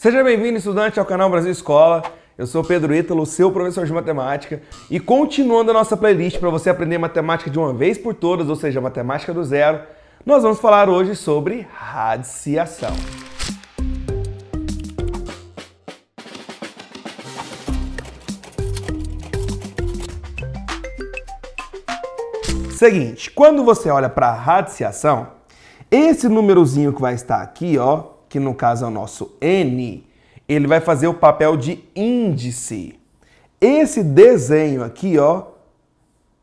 Seja bem-vindo, estudante, ao canal Brasil Escola. Eu sou Pedro Ítalo, seu professor de matemática, e continuando a nossa playlist para você aprender matemática de uma vez por todas, ou seja, matemática do zero, nós vamos falar hoje sobre radiciação. Seguinte, quando você olha para a radiciação, esse númerozinho que vai estar aqui, ó, que no caso é o nosso n, ele vai fazer o papel de índice. Esse desenho aqui, ó,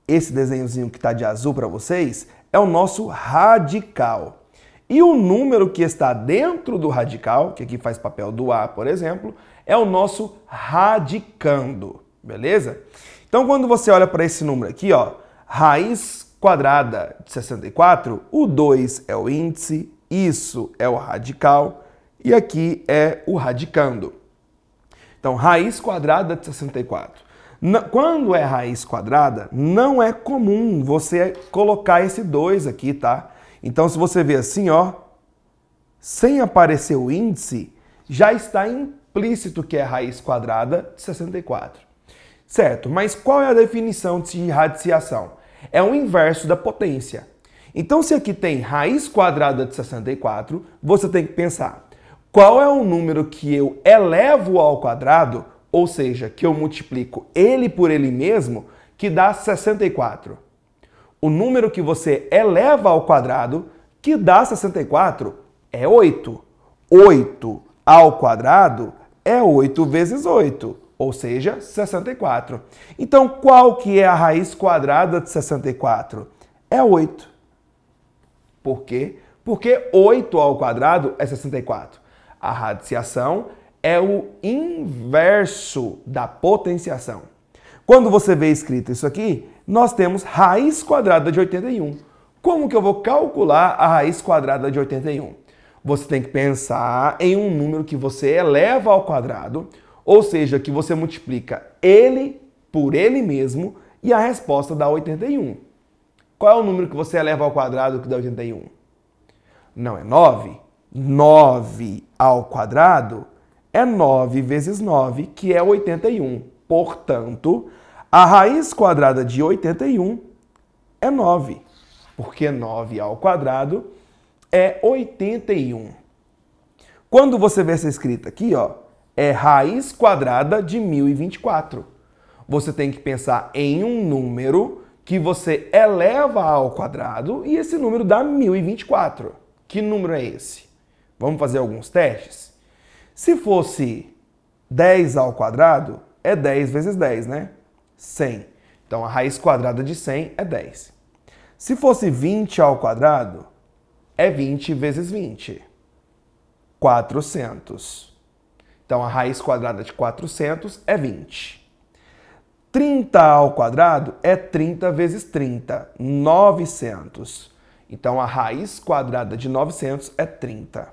esse desenhozinho que está de azul para vocês, é o nosso radical. E o número que está dentro do radical, que aqui faz papel do A, por exemplo, é o nosso radicando, beleza? Então, quando você olha para esse número aqui, ó, raiz quadrada de 64, o 2 é o índice, isso é o radical e aqui é o radicando. Então, raiz quadrada de 64. Quando é raiz quadrada, não é comum você colocar esse 2 aqui, tá? Então, se você ver assim, ó, sem aparecer o índice, já está implícito que é raiz quadrada de 64. Certo, mas qual é a definição de radiciação? É o inverso da potência. Então, se aqui tem raiz quadrada de 64, você tem que pensar qual é o número que eu elevo ao quadrado, ou seja, que eu multiplico ele por ele mesmo, que dá 64. O número que você eleva ao quadrado, que dá 64, é 8. 8 ao quadrado é 8 vezes 8, ou seja, 64. Então, qual que é a raiz quadrada de 64? É 8. Por quê? Porque 8 ao quadrado é 64. A radiciação é o inverso da potenciação. Quando você vê escrito isso aqui, nós temos raiz quadrada de 81. Como que eu vou calcular a raiz quadrada de 81? Você tem que pensar em um número que você eleva ao quadrado, ou seja, que você multiplica ele por ele mesmo e a resposta dá 81. Qual é o número que você eleva ao quadrado que dá 81? Não é 9? 9 ao quadrado é 9 vezes 9, que é 81. Portanto, a raiz quadrada de 81 é 9, porque 9 ao quadrado é 81. Quando você vê essa escrita aqui, ó, é raiz quadrada de 1024. Você tem que pensar em um número que você eleva ao quadrado e esse número dá 1024. Que número é esse? Vamos fazer alguns testes? Se fosse 10 ao quadrado, é 10 vezes 10, né? 100. Então a raiz quadrada de 100 é 10. Se fosse 20 ao quadrado, é 20 vezes 20. 400. Então a raiz quadrada de 400 é 20. 30 ao quadrado é 30 vezes 30, 900. Então a raiz quadrada de 900 é 30.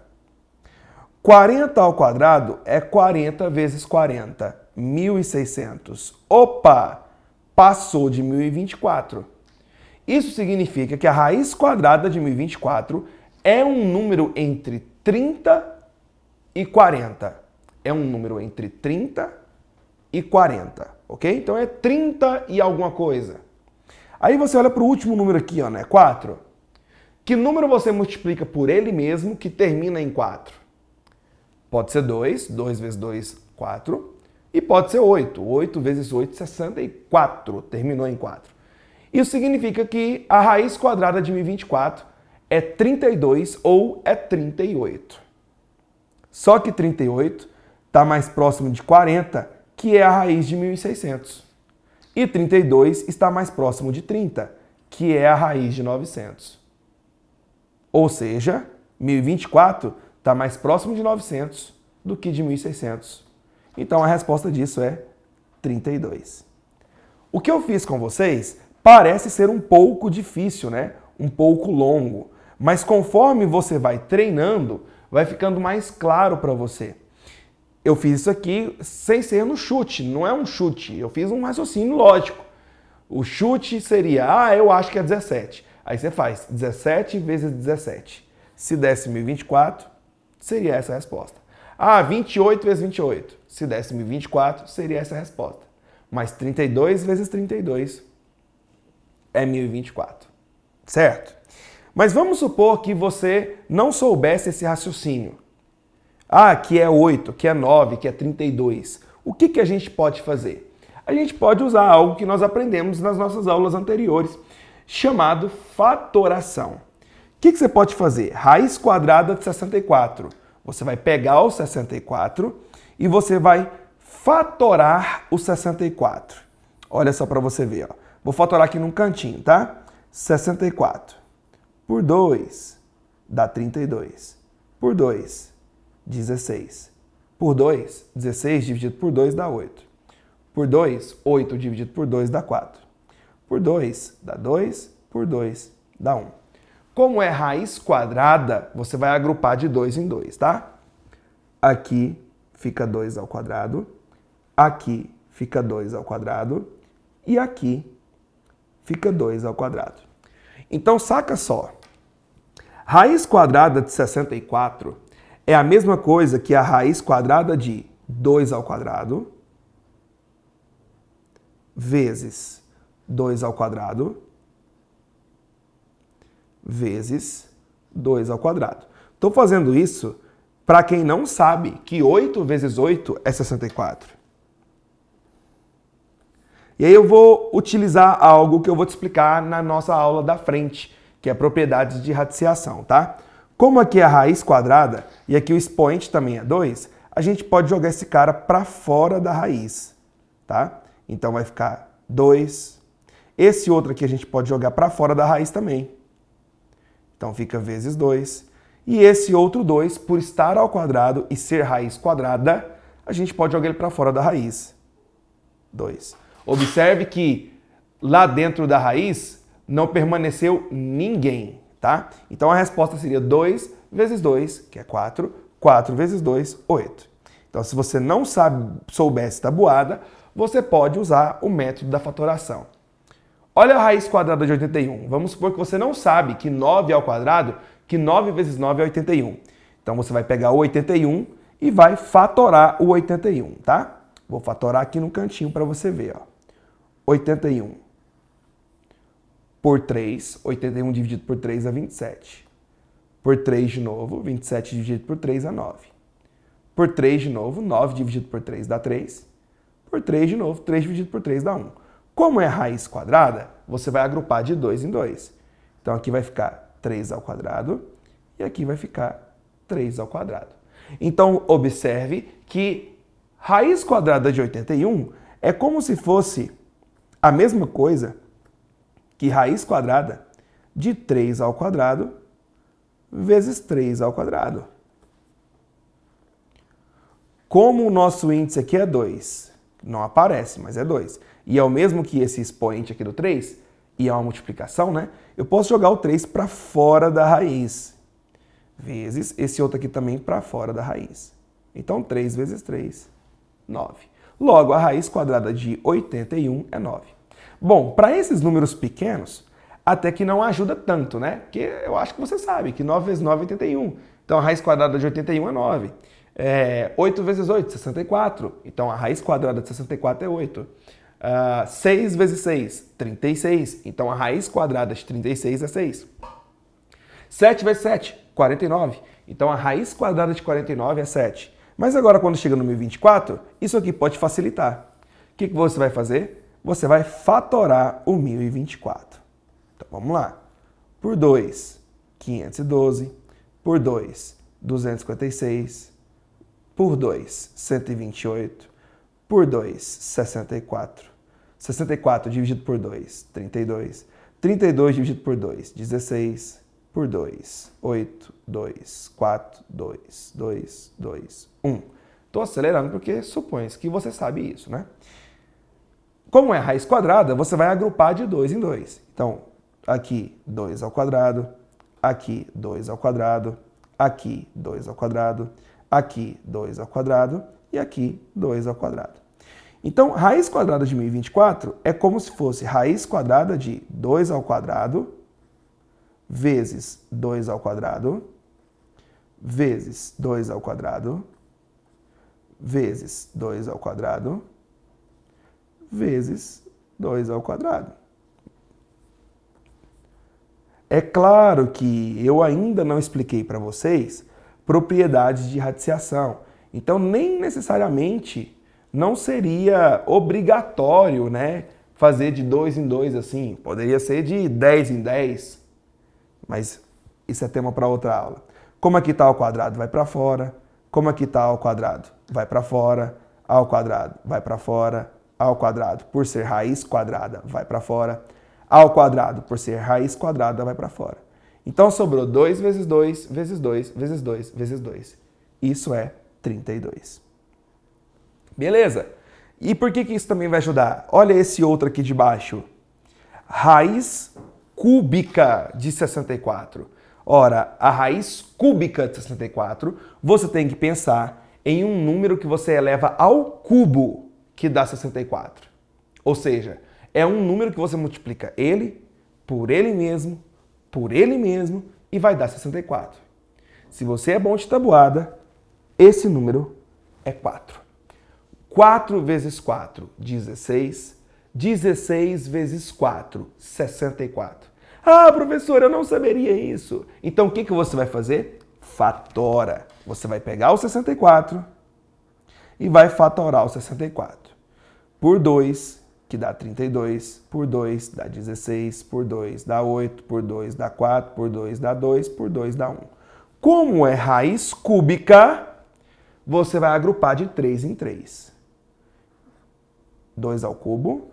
40 ao quadrado é 40 vezes 40, 1600. Opa! Passou de 1024. Isso significa que a raiz quadrada de 1024 é um número entre 30 e 40. É um número entre 30 e 40, ok? Então é 30 e alguma coisa. Aí você olha para o último número aqui, ó, né? 4. Que número você multiplica por ele mesmo que termina em 4? Pode ser 2, 2 vezes 2, 4. E pode ser 8, 8 vezes 8, 64, terminou em 4. Isso significa que a raiz quadrada de 1024 é 32 ou é 38. Só que 38 está mais próximo de 40 que é a raiz de 1600. E 32 está mais próximo de 30, que é a raiz de 900. Ou seja, 1024 está mais próximo de 900 do que de 1600. Então a resposta disso é 32. O que eu fiz com vocês parece ser um pouco difícil, né? Um pouco longo, mas conforme você vai treinando, vai ficando mais claro para você eu fiz isso aqui sem ser no chute, não é um chute, eu fiz um raciocínio lógico. O chute seria, ah, eu acho que é 17. Aí você faz 17 vezes 17. Se desse 1024, seria essa a resposta. Ah, 28 vezes 28. Se desse 1024, seria essa a resposta. Mas 32 vezes 32 é 1024. Certo? Mas vamos supor que você não soubesse esse raciocínio. Ah, que é 8, que é 9, que é 32. O que, que a gente pode fazer? A gente pode usar algo que nós aprendemos nas nossas aulas anteriores, chamado fatoração. O que, que você pode fazer? Raiz quadrada de 64. Você vai pegar o 64 e você vai fatorar o 64. Olha só para você ver. Ó. Vou fatorar aqui num cantinho, tá? 64 por 2 dá 32. Por 2, 16. Por 2, 16 dividido por 2 dá 8. Por 2, 8 dividido por 2 dá 4. Por 2 dá 2, por 2 dá 1. Como é raiz quadrada, você vai agrupar de 2 em 2, tá? Aqui fica 2 ao quadrado, aqui fica 2 ao quadrado e aqui fica 2 ao quadrado. Então saca só. Raiz quadrada de 64 é a mesma coisa que a raiz quadrada de 2 ao quadrado vezes 2 ao quadrado vezes 2 ao quadrado. Estou fazendo isso para quem não sabe que 8 vezes 8 é 64. E aí eu vou utilizar algo que eu vou te explicar na nossa aula da frente, que é propriedades de radiciação, tá? Como aqui é a raiz quadrada e aqui o expoente também é 2, a gente pode jogar esse cara para fora da raiz, tá? Então vai ficar 2. Esse outro aqui a gente pode jogar para fora da raiz também. Então fica vezes 2. E esse outro 2, por estar ao quadrado e ser raiz quadrada, a gente pode jogar ele para fora da raiz. 2. Observe que lá dentro da raiz não permaneceu ninguém, tá? Então a resposta seria 2 vezes 2, que é 4, 4 vezes 2, 8. Então se você não sabe, soubesse tabuada, você pode usar o método da fatoração. Olha a raiz quadrada de 81. Vamos supor que você não sabe que 9 ao quadrado, que 9 vezes 9 é 81. Então você vai pegar o 81 e vai fatorar o 81, tá? Vou fatorar aqui no cantinho para você ver, ó. 81 por 3, 81 dividido por 3 é 27. Por 3 de novo, 27 dividido por 3 é 9. Por 3 de novo, 9 dividido por 3 dá 3. Por 3 de novo, 3 dividido por 3 dá 1. Como é raiz quadrada, você vai agrupar de 2 em 2. Então aqui vai ficar 3 ao quadrado e aqui vai ficar 3 ao quadrado. Então observe que raiz quadrada de 81 é como se fosse a mesma coisa que raiz quadrada de 3 ao quadrado vezes 3 ao quadrado. Como o nosso índice aqui é 2, não aparece, mas é 2, e é o mesmo que esse expoente aqui do 3, e é uma multiplicação, né? Eu posso jogar o 3 para fora da raiz, vezes esse outro aqui também para fora da raiz. Então, 3 vezes 3, 9. Logo, a raiz quadrada de 81 é 9. Bom, para esses números pequenos, até que não ajuda tanto, né? Porque eu acho que você sabe que 9 vezes 9 é 81. Então a raiz quadrada de 81 é 9. É, 8 vezes 8, 64. Então a raiz quadrada de 64 é 8. Uh, 6 vezes 6, 36. Então a raiz quadrada de 36 é 6. 7 vezes 7, 49. Então a raiz quadrada de 49 é 7. Mas agora quando chega no 1024, isso aqui pode facilitar. O que, que você vai fazer? Você vai fatorar o 1024. Então vamos lá. Por 2, 512. Por 2, 256. Por 2, 128. Por 2, 64. 64 dividido por 2, 32. 32 dividido por 2, 16. Por 2, 8, 2, 4, 2, 2, 2, 1. Estou acelerando porque supõe-se que você sabe isso, né? Como é raiz quadrada, você vai agrupar de 2 em 2. Então, aqui 2 ao quadrado, aqui 2 ao quadrado, aqui 2 ao quadrado, aqui 2 ao quadrado e aqui 2 ao quadrado. Então, raiz quadrada de 1024 é como se fosse raiz quadrada de 2 ao quadrado vezes 2 ao quadrado vezes 2 ao quadrado vezes 2 ao quadrado vezes 2 ao quadrado. É claro que eu ainda não expliquei para vocês propriedades de radiciação. Então, nem necessariamente não seria obrigatório, né, fazer de 2 em 2 assim. Poderia ser de 10 em 10. Mas isso é tema para outra aula. Como aqui está ao quadrado, vai para fora. Como aqui está ao quadrado, vai para fora. Ao quadrado, vai para fora. Ao quadrado, por ser raiz quadrada, vai para fora ao quadrado, por ser raiz quadrada, vai para fora. Então sobrou 2 vezes 2, vezes 2, vezes 2, vezes 2. Isso é 32. Beleza? E por que, que isso também vai ajudar? Olha esse outro aqui de baixo. Raiz cúbica de 64. Ora, a raiz cúbica de 64, você tem que pensar em um número que você eleva ao cubo, que dá 64. Ou seja, é um número que você multiplica ele por ele mesmo, por ele mesmo e vai dar 64. Se você é bom de tabuada, esse número é 4. 4 vezes 4, 16. 16 vezes 4, 64. Ah, professor, eu não saberia isso. Então o que, que você vai fazer? Fatora. Você vai pegar o 64 e vai fatorar o 64 por 2 que dá 32, por 2 dá 16, por 2 dá 8, por 2 dá 4, por 2 dá 2, por 2 dá 1. Como é raiz cúbica, você vai agrupar de 3 em 3. 2 ao cubo,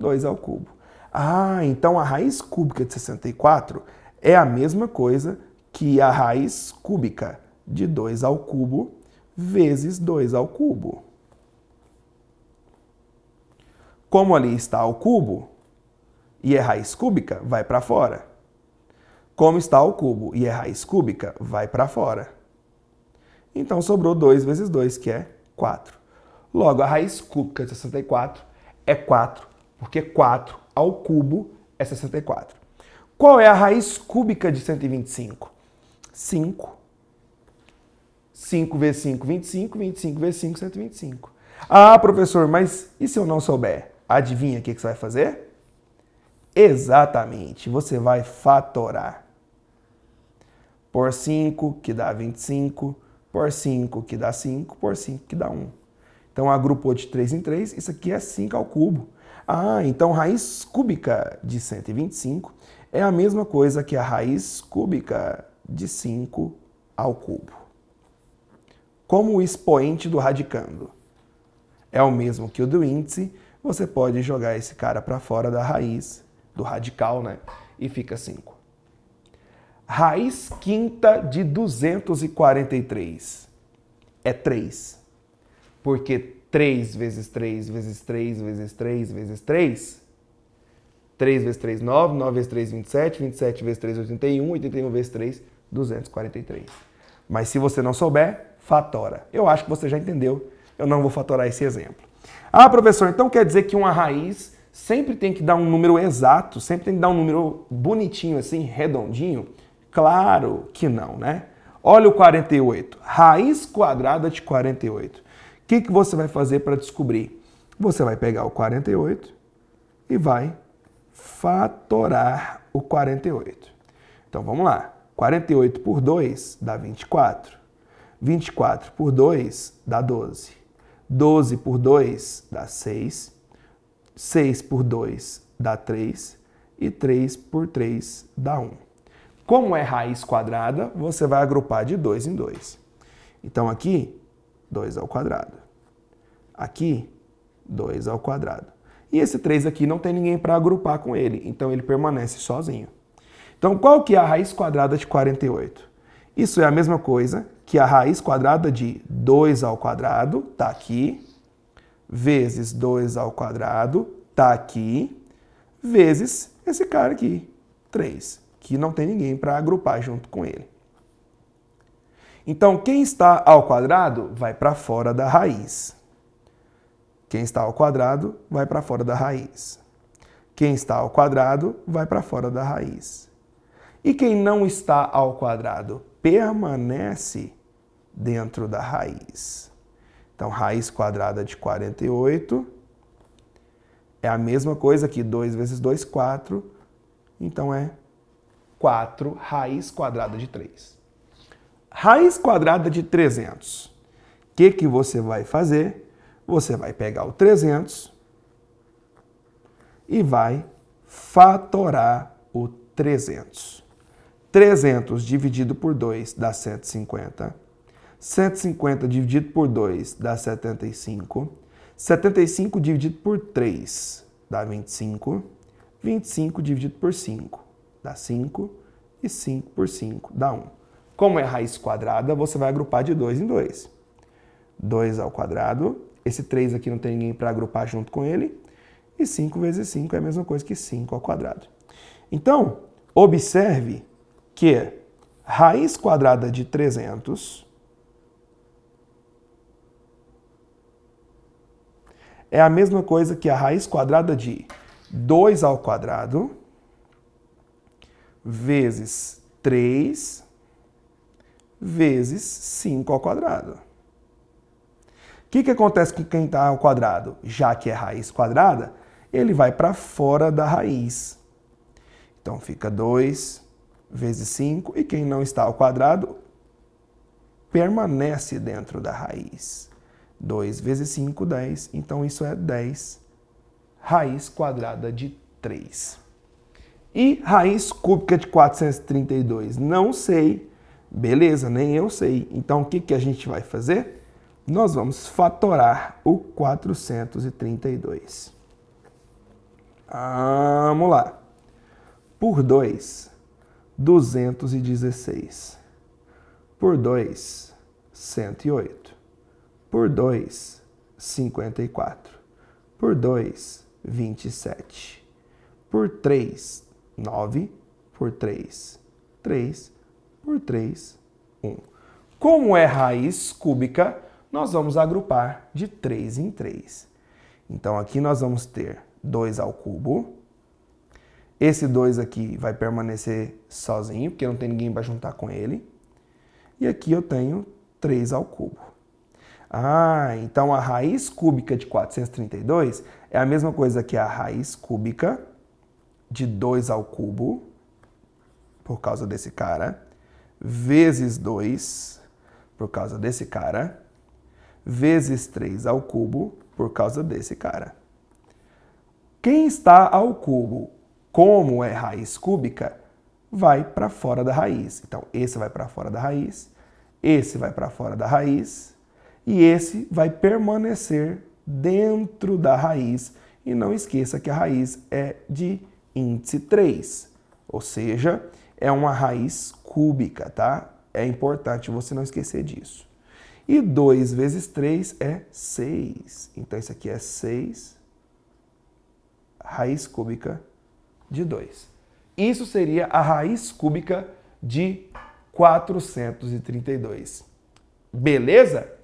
2 ao cubo. Ah, então a raiz cúbica de 64 é a mesma coisa que a raiz cúbica de 2 ao cubo vezes 2 ao cubo. Como ali está o cubo e é raiz cúbica, vai para fora. Como está o cubo e é raiz cúbica, vai para fora. Então sobrou 2 vezes 2, que é 4. Logo, a raiz cúbica de 64 é 4, porque 4 ao cubo é 64. Qual é a raiz cúbica de 125? 5. 5 vezes 5, 25. 25 vezes 5, 125. Ah, professor, mas e se eu não souber? Adivinha o que, você vai fazer? Exatamente, você vai fatorar. Por 5, que dá 25, por 5, que dá 5, por 5, que dá 1. Então, agrupou de 3 em 3, isso aqui é 5 ao cubo. Ah, então raiz cúbica de 125 é a mesma coisa que a raiz cúbica de 5 ao cubo. Como o expoente do radicando é o mesmo que o do índice, você pode jogar esse cara para fora da raiz, do radical, né? E fica 5. Raiz quinta de 243 é 3. Porque 3 vezes 3 vezes 3 vezes 3 vezes 3 3 vezes 3, 9, 9 vezes 3, 27, 27 vezes 3, 81, 81 vezes 3, 243. Mas se você não souber, fatora. Eu acho que você já entendeu, eu não vou fatorar esse exemplo. Ah, professor, então quer dizer que uma raiz sempre tem que dar um número exato, sempre tem que dar um número bonitinho assim, redondinho? Claro que não, né? Olha o 48. Raiz quadrada de 48. O que, que você vai fazer para descobrir? Você vai pegar o 48 e vai fatorar o 48. Então vamos lá. 48 por 2 dá 24. 24 por 2 dá 12. 12 por 2 dá 6, 6 por 2 dá 3 e 3 por 3 dá 1. Como é raiz quadrada, você vai agrupar de 2 em 2. Então aqui, 2 ao quadrado. Aqui, 2 ao quadrado. E esse 3 aqui não tem ninguém para agrupar com ele, então ele permanece sozinho. Então qual que é a raiz quadrada de 48? Isso é a mesma coisa que a raiz quadrada de 2 ao quadrado, está aqui, vezes 2 ao quadrado, está aqui, vezes esse cara aqui, 3, que não tem ninguém para agrupar junto com ele. Então, quem está ao quadrado vai para fora da raiz. Quem está ao quadrado vai para fora da raiz. Quem está ao quadrado vai para fora da raiz. E quem não está ao quadrado permanece dentro da raiz. Então, raiz quadrada de 48 é a mesma coisa que 2 vezes 2, 4. Então, é 4 raiz quadrada de 3. Raiz quadrada de 300. O que, que você vai fazer? Você vai pegar o 300 e vai fatorar o 300. 300 dividido por 2 dá 150. 150 dividido por 2 dá 75. 75 dividido por 3 dá 25. 25 dividido por 5 dá 5. E 5 por 5 dá 1. Como é raiz quadrada, você vai agrupar de 2 em 2. 2 ao quadrado. Esse 3 aqui não tem ninguém para agrupar junto com ele. E 5 vezes 5 é a mesma coisa que 5 ao quadrado. Então, observe que raiz quadrada de 300 é a mesma coisa que a raiz quadrada de 2 ao quadrado vezes 3 vezes 5 ao quadrado. O que, que acontece com quem está ao quadrado? Já que é raiz quadrada, ele vai para fora da raiz. Então fica 2 vezes 5 e quem não está ao quadrado permanece dentro da raiz. 2 vezes 5, 10. Então isso é 10 raiz quadrada de 3. E raiz cúbica de 432? Não sei. Beleza, nem eu sei. Então o que, que a gente vai fazer? Nós vamos fatorar o 432. Vamos lá. Por 2, 216. Por 2, 108. Por 2, 54. Por 2, 27. Por 3, 9. Por 3, 3. Por 3, 1. Como é raiz cúbica, nós vamos agrupar de 3 em 3. Então aqui nós vamos ter 2 ao cubo. Esse 2 aqui vai permanecer sozinho, porque não tem ninguém para juntar com ele. E aqui eu tenho 3 ao cubo. Ah, então a raiz cúbica de 432 é a mesma coisa que a raiz cúbica de 2 ao cubo, por causa desse cara, vezes 2, por causa desse cara, vezes 3 ao cubo, por causa desse cara. Quem está ao cubo, como é raiz cúbica, vai para fora da raiz. Então, esse vai para fora da raiz, esse vai para fora da raiz e esse vai permanecer dentro da raiz. E não esqueça que a raiz é de índice 3, ou seja, é uma raiz cúbica, tá? É importante você não esquecer disso. E 2 vezes 3 é 6. Então, isso aqui é 6 raiz cúbica de 2. Isso seria a raiz cúbica de 432. Beleza?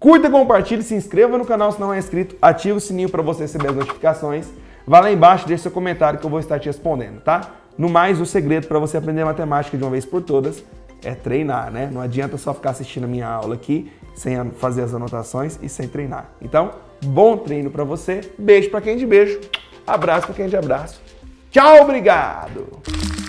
Curta, compartilhe, se inscreva no canal se não é inscrito, ative o sininho para você receber as notificações. Vá lá embaixo, deixe seu comentário que eu vou estar te respondendo, tá? No mais, o segredo para você aprender matemática de uma vez por todas é treinar, né? Não adianta só ficar assistindo a minha aula aqui sem fazer as anotações e sem treinar. Então, bom treino para você. Beijo para quem de beijo. Abraço para quem de abraço. Tchau, obrigado!